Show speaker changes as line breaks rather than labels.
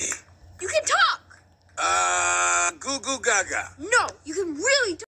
You
can talk!
Uh, goo goo gaga.
No, you can